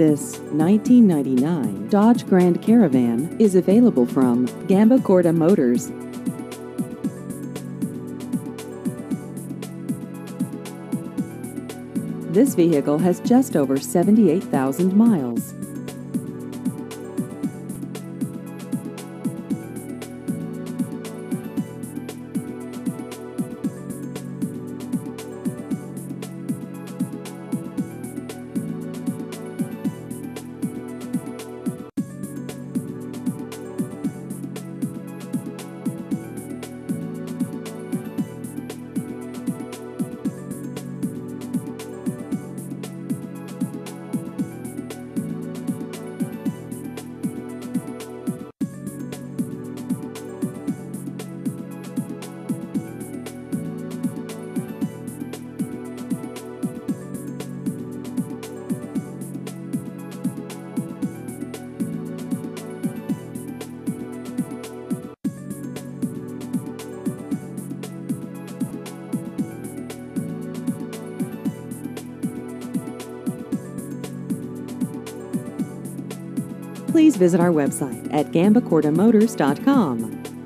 This 1999 Dodge Grand Caravan is available from Gambacorta Motors. This vehicle has just over 78,000 miles. Please visit our website at gambacortamotors.com.